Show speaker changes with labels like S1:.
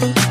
S1: Bye.